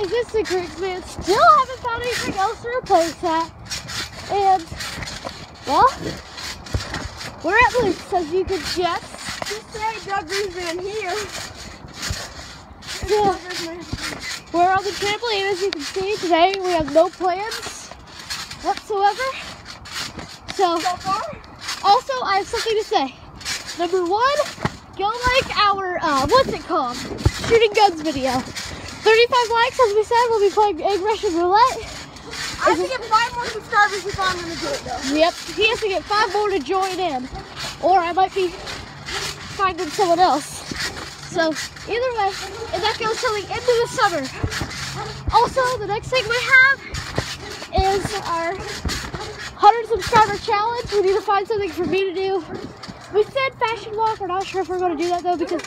guys, it's the Creeks Man. Still haven't found anything else to replace that. And, well, we're at Luke's, as you can guess. Just say Doug Reesman here. Yeah. We're on the trampoline, as you can see. Today, we have no plans whatsoever. So, So far? also, I have something to say. Number one, go like our, uh, what's it called? Shooting guns video. 35 likes, as we said, we'll be playing Egg Russian Roulette. I have to get five more subscribers if I'm gonna do it though. Yep, he has to get five more to join in. Or I might be finding someone else. So, either way, and that goes till the end of the summer. Also, the next thing we have is our 100 subscriber challenge. We need to find something for me to do. We said fashion walk. We're not sure if we're going to do that though because,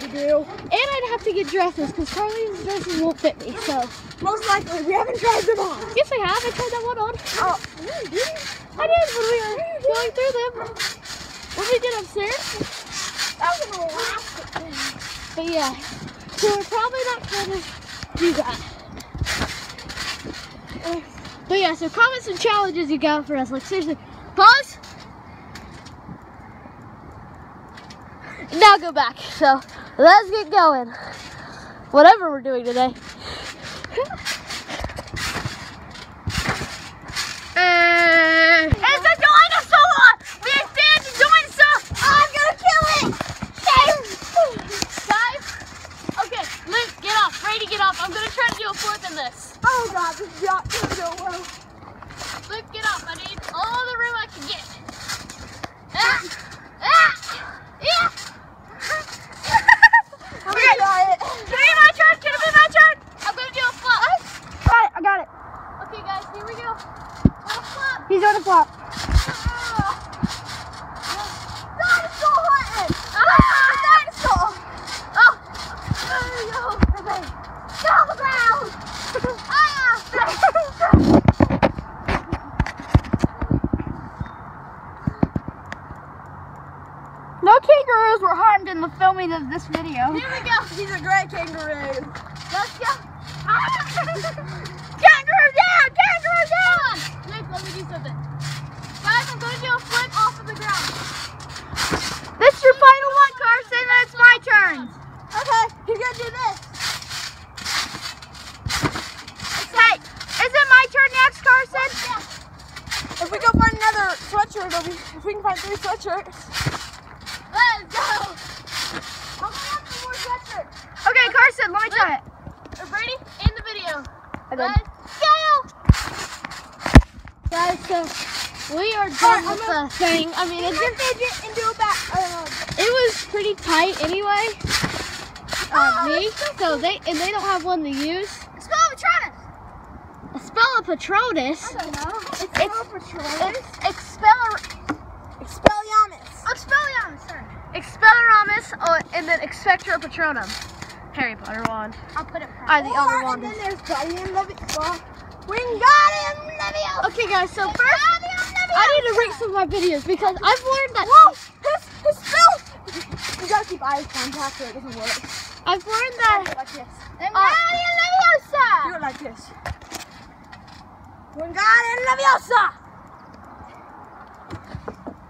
to do. and I'd have to get dresses because Carly's dresses won't fit me. So, Most likely, we haven't tried them on. yes, I have. I tried that one on. Oh? Did? I did when we were going through them. When we did upstairs. That was an elastic thing. But yeah, so we're probably not gonna do that. But yeah, so comment some challenges you got for us. Like seriously, pause. Now go back. So let's get going. Whatever we're doing today. Uh, It's a dinosaur! We stand doing so! I'm gonna kill it! Guys, okay, Luke, get off. Brady, get off. I'm gonna try to do a flip in this. Oh god, this is not gonna go well. Luke, get off. I need all the room I can get. Ah! Ah! Yeah! I'm gonna try it. Can it be my turn? Can it be my turn? I'm gonna do a flip. Try it, I got it. Okay, guys, here we go. Little flip. He's on the flop. Ah! Dinosaur hunting! Ah! Dinosaur! Oh! There we go. Okay. Get on the ground! Ah! No kangaroos were harmed in the filming of this video. Here we go. He's a great kangaroo. Let's go. Kangaroo down! Kangaroo down! Nick, let me do something. Guys, I'm gonna do a flip off of the ground. This is your final one, Carson. Then it's my turn. Okay, he's gonna do this. Hey, is it my turn next, Carson? If we go find another sweatshirt, if we can find three sweatshirts. Let's go. I'm gonna have some more sweatshirts. Carson, let me try it. Brady in the video? I did. Let's go. Guys, so we are done Alright, with the thing. I mean, it's Just fidget and do it back. Uh, it was pretty tight anyway. Oh, Uh, me, that's so they and they don't have one to use. spell Patronus. A spell of Patronus. I don't know. It's, It's- spell Patronus. It's Expeller. Expelliarmus. Expelliarmus, sorry. Expelliarmus, oh, and then Expecto Patronum. Harry Potter wand. I'll put it. Ah, the other Or, one And then there's Guardian Leviosa. Wingardium Leviosa. Okay, guys. So first, I need to rank some of my videos because I've learned that. Whoa! His, his spell. You gotta keep eye contact or it doesn't work. I've learned that. Like this. Wingardium Do it like this. Wingardium Leviosa.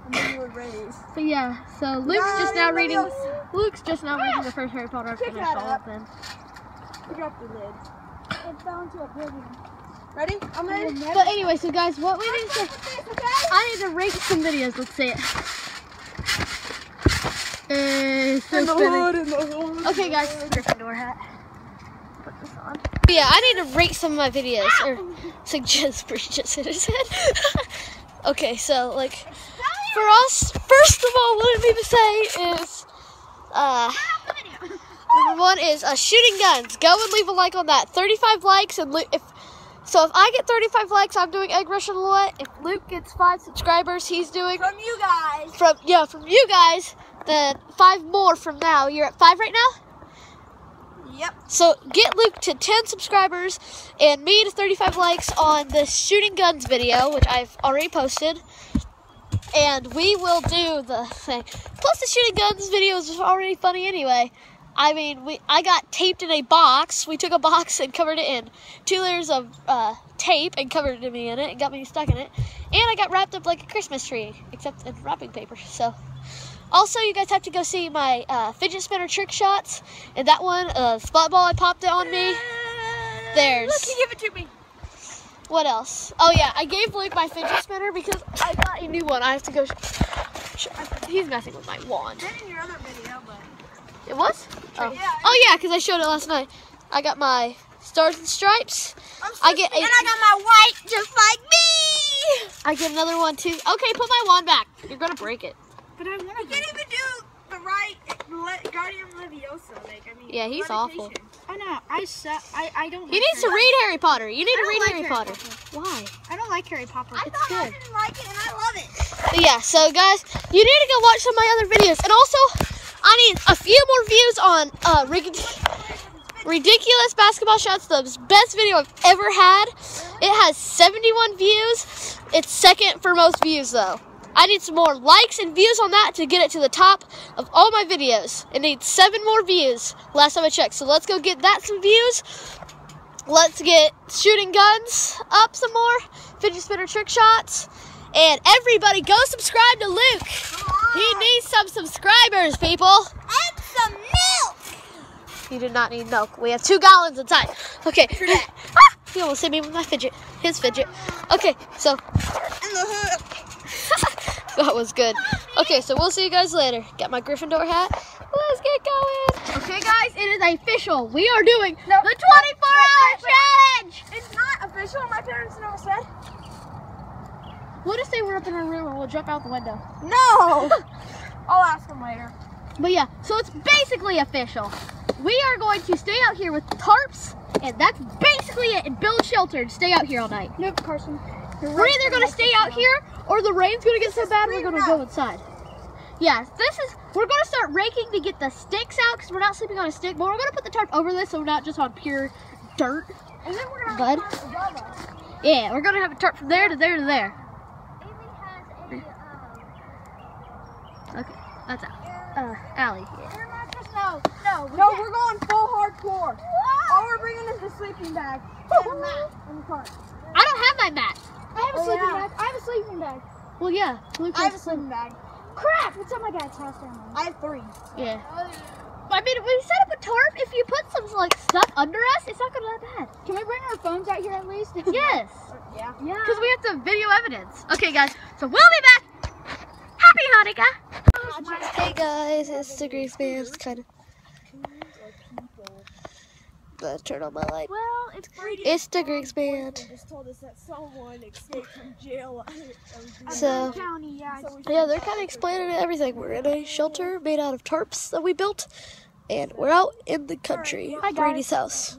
And then you would raise. But yeah, so Luke's just now reading. Leviosa. Luke's just now reading the first Harry Potter. I've Pick finished that all up. of them. Pick the lid. It fell into a podium. Ready? I'm ready. But anyway, so guys, what we need to okay? I need to rank some videos. Let's see it. Uh, so In the hood, in the hood. Okay, guys, Gryffindor hat. Put this on. Yeah, I need to rate some of my videos or suggest just hit his head. okay, so like for us, first of all, what I need to say is, uh, number one is uh, shooting guns. Go and leave a like on that. 35 likes and if so, if I get 35 likes, I'm doing egg Russian roulette. If Luke gets five subscribers, he's doing From you guys. from yeah from you guys. Then five more from now. You're at five right now. Yep. So get Luke to 10 subscribers and me to 35 likes on the shooting guns video, which I've already posted. And we will do the thing. Plus, the shooting guns video is already funny anyway. I mean, we I got taped in a box. We took a box and covered it in two layers of uh, tape and covered me in it and got me stuck in it. And I got wrapped up like a Christmas tree, except in wrapping paper. So, also you guys have to go see my uh, fidget spinner trick shots. And that one, uh, spot ball I popped it on me. There's. Look, he gave it to me. What else? Oh yeah, I gave Luke my fidget spinner because I got a new one. I have to go. Sh- sh- he's messing with my wand. Then in your other video, but. It was? Oh, Yeah. oh yeah, because I showed it last night. I got my stars and stripes. I'm I get and I got my white just like me. I get another one too. Okay, put my wand back. You're gonna break it. But I want to. can't even do the right Le- Guardian Leviosa. Like I mean. Yeah, he's awful. levitation. I know. I suck. I I don't. He needs to read Harry Potter. You need to read like Harry Harry Potter. Potter. Why? I don't like Harry Potter. I It's thought I good. didn't like it, and I love it. But yeah, so guys, you need to go watch some of my other videos. And also, I need a few more views on uh, Rig- Ridiculous Basketball Shots, the best video I've ever had. It has 71 views. It's second for most views, though. I need some more likes and views on that to get it to the top of all my videos. It needs seven more views last time I checked. So let's go get that some views. Let's get shooting guns up some more, fidget spinner trick shots. And everybody go subscribe to Luke. He needs some subscribers, people. And some milk. He did not need milk. We have two gallons inside. Okay. Ah, he almost hit me with my fidget. His fidget. Okay, so And the hook. that was good. Okay, so we'll see you guys later. Get my Gryffindor hat. Let's get going. Okay, guys, it is official. We are doing No. the 24-hour challenge. It's not official. My parents never said. What if they were up in our room and we'll jump out the window? No. I'll ask them later. But yeah, so it's basically official. We are going to stay out here with tarps, and that's basically it, and build shelter and stay out here all night. Nope, Carson. We're either going to stay out here, or the rain's going to get so bad we're going to go inside. Yeah, this is, we're going to start raking to get the sticks out, because we're not sleeping on a stick, but we're to put the tarp over this so we're not just on pure dirt. And then we're gonna Bud? have a tarp above us. Yeah, we're going to have a tarp from there to there to there. Okay, that's out. Uh, Allie. We're not just no, no. no, we're going full hardcore. All we're bringing is the sleeping bag and a mat and the. I don't have my mat. I have a Oh, sleeping yeah. bag. I have a sleeping bag. Well, yeah. Luke I have a has- sleeping bag. Crap! It's at my dad's house down there. I have three. Yeah. I mean, we set up a tarp. If you put some like stuff under us, it's not gonna be that bad. Can we bring our phones out here at least? Yes, yeah. Yeah. because we have some video evidence. Okay, guys. So we'll be back. Happy Hanukkah. Hey guys, it's the Grease Band. It's kind of. Let's turn on my light. Well, it's Brady. It's the Grease Band. just told us that someone escaped from jail. So- County, yeah. So Yeah, they're kind of explaining everything. We're in a shelter made out of tarps that we built, and we're out in the country, Hi. Brady's house.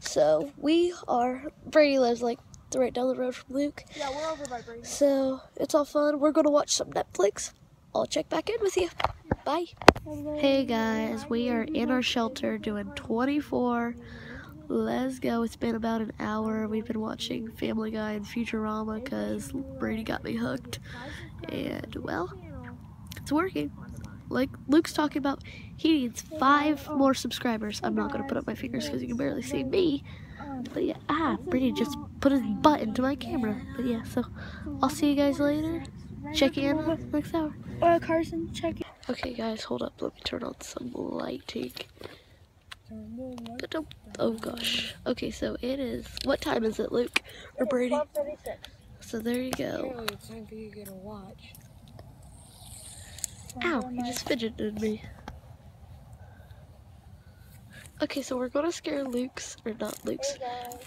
So we are. Brady lives like right down the road from Luke. yeah, we're over by Brady. So it's all fun. We're gonna watch some Netflix. I'll check back in with you. Bye. Hey guys, we are in our shelter doing 24. Let's go. It's been about an hour. We've been watching Family Guy and Futurama because Brady got me hooked. And well, it's working. Like Luke's talking about, he needs five more subscribers. I'm not gonna put up my fingers because you can barely see me. But yeah, ah, Brady just put his butt into my camera. But yeah, so I'll see you guys later. Check in next hour. Uh, Carson, check it. Okay, guys, hold up. Let me turn on some lighting. Ba-dum. Oh gosh. Okay, so it is. What time is it, Luke or Brady? So there you go. Apparently it's time for you to get a watch. Ow! You just fidgeted me. Okay, so we're gonna scare Luke's or not Luke's,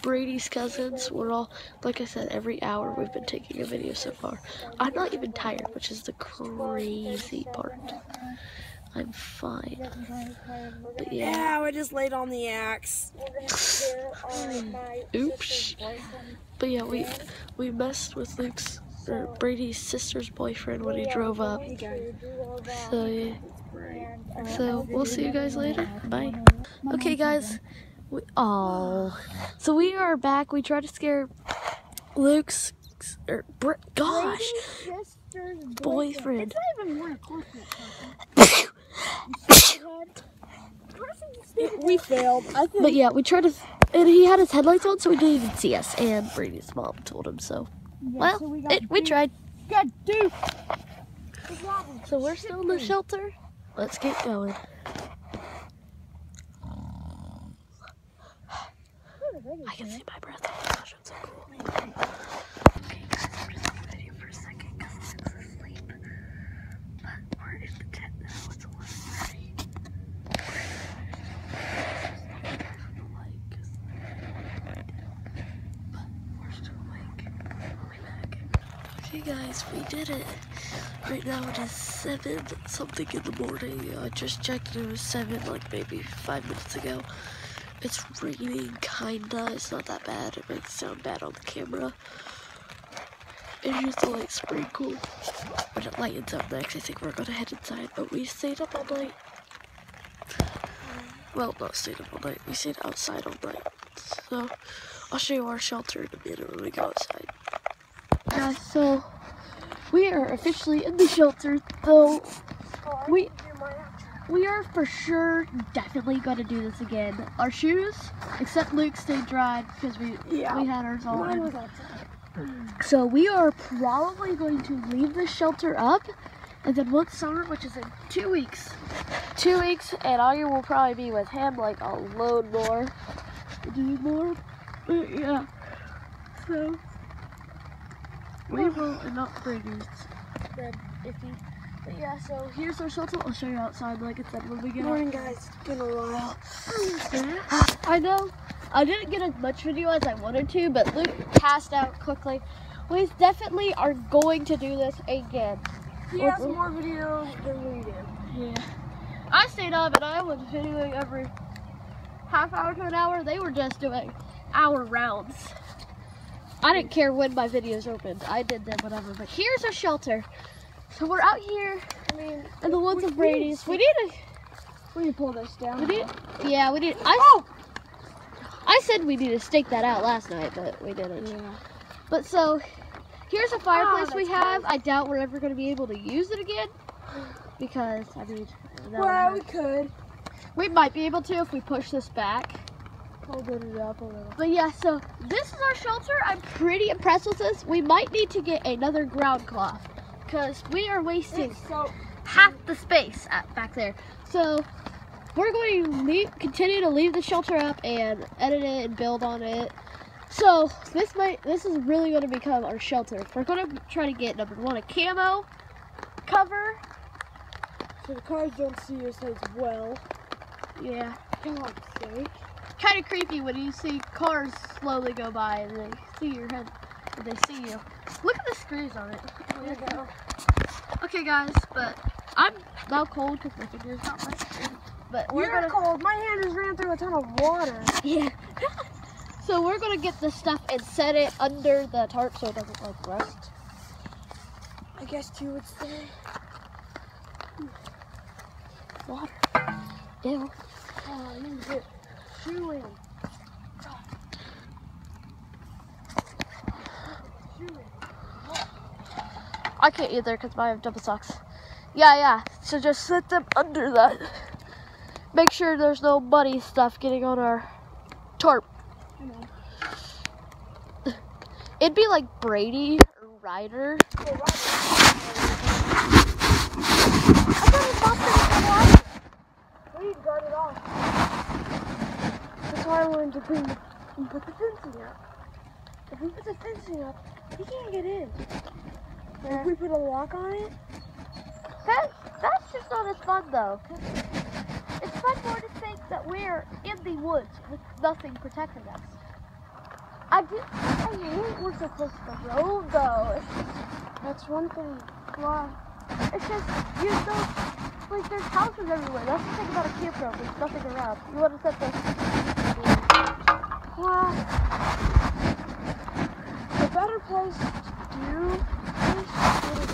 Brady's cousins. We're all, like I said, every hour we've been taking a video so far. I'm not even tired, which is the crazy part. I'm fine. But yeah. Yeah, I just laid on the axe. Oops. But yeah, we we messed with Luke's or Brady's sister's boyfriend when he drove up. So yeah. So we'll see you guys later. Bye. Okay, guys. We, oh, so we are back. We tried to scare Luke's or Br- gosh boyfriend. It's not even more close. We failed. But yeah, we tried to, and he had his headlights on, so he didn't even see us. And Brady's mom told him so. well, so we got it, we tried. Got Duke. So we're still in the shelter. Let's get going. I can see my breath. Oh my gosh, it's so cool. Okay, guys, I'm just on the video for a second because Luke's asleep. But we're in the tent now. It's 11:30. But we're still awake. We'll be back. Okay, guys, we did it. Right now it is 7 something in the morning. I just checked it was 7, like maybe 5 minutes ago. It's raining, kinda. It's not that bad. It might sound bad on the camera. And here's the light sprinkle. When it lightens up next, I think we're gonna head inside. But we stayed up all night. Well, not stayed up all night. We stayed outside all night. So, I'll show you our shelter in a minute when we go outside. Yeah, so we are officially in the shelter, though we we are for sure definitely gonna do this again. Our shoes, except Luke, stayed dry because we Yeah. we had ours all. Mine in. was outside. So we are probably going to leave the shelter up, and then once summer, which is in two weeks, two weeks, and you will probably be with him like a load more, do more, but yeah. So we will not bring. Then iffy. But yeah, so here's our shelter. I'll show you outside, like I said, when we get out. Morning, guys. It's been a while. I know. I didn't get as much video as I wanted to, but Luke passed out quickly. We definitely are going to do this again. He has mm-hmm. more videos than we did. Yeah. I stayed up and I was videoing every half hour to an hour. They were just doing hour rounds. I didn't care when my videos opened. I did them whatever. But here's our shelter. So we're out here I mean, in the woods of Brady's. we need to- We need to pull this down. We did. Yeah, we did. I, Oh! I said we need to stake that out last night, but we didn't. Yeah. But so, here's a fireplace Oh, we have. I doubt we're ever going to be able to use it again because I mean, Well, we could. we might be able to if we push this back. It up a little. But yeah, so this is our shelter. I'm pretty impressed with this. We might need to get another ground cloth because we are wasting So, half the space at, back there. So we're going to leave, continue to leave the shelter up and edit it and build on it. So this might this is really going to become our shelter. We're going to try to get number one a camo cover. so the cars don't see us as well. Yeah, God's sake. Kind of creepy when you see cars slowly go by and they see your head. And they see you. Look at the screws on it. There you go. Okay, guys, but I'm now cold because my fingers not my screen. But we're You're gonna. cold. My hand just ran through a ton of water. Yeah. so we're gonna get this stuff and set it under the tarp so it doesn't like rust. I guess you would say. Water. Ew. Oh, I can't either because I have double socks. Yeah, yeah. So just set them under that. Make sure there's no muddy stuff getting on our tarp. It'd be like Brady or Ryder. Need to guard it off. That's why I wanted to bring the, and put the fencing up. If we put the fencing up, he can't get in. If we put a lock on it, That, that's just not as fun though. It's fun more to think that we're in the woods with nothing protecting us. I do. I hate we're so close to the road though. Just, that's one thing. why? It's just you know, like there's houses everywhere. That's the thing about a campground. There's nothing around. You want to set the. Wow. A better place to do this would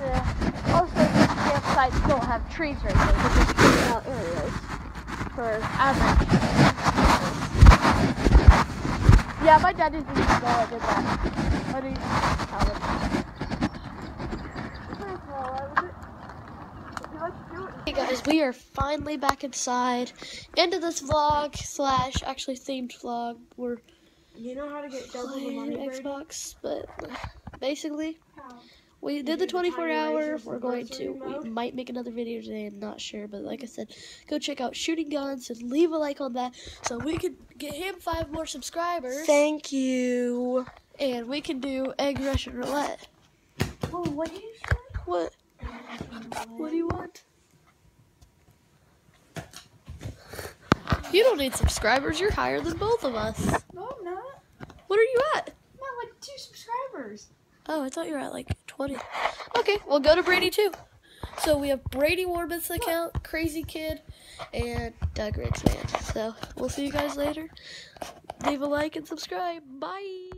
Yeah. Also, these campsites don't have trees right. They're just cleared out areas for average. Yeah, my dad didn't even know I did that. I didn't tell him. been. let's do it. Hey guys, we are finally back inside. End of this vlog slash actually themed vlog. We're You know how to get double the money? Xbox, but uh, basically How? we You did the 24 hour. We're going to. We might make another video today. I'm not sure, but like I said, go check out Shooting Guns and leave a like on that so we can get him five more subscribers Thank you. and we can do egg Russian roulette. Oh, what do you say? What? What do you want? You don't need subscribers. You're higher than both of us. No, I'm not. What are you at? I'm at like two subscribers. Oh, I thought you were at like 20. Okay, we'll go to Brady too. So we have Brady Warman's account, Crazy Kid, and Doug Riggs Man. So we'll see you guys later. Leave a like and subscribe. Bye.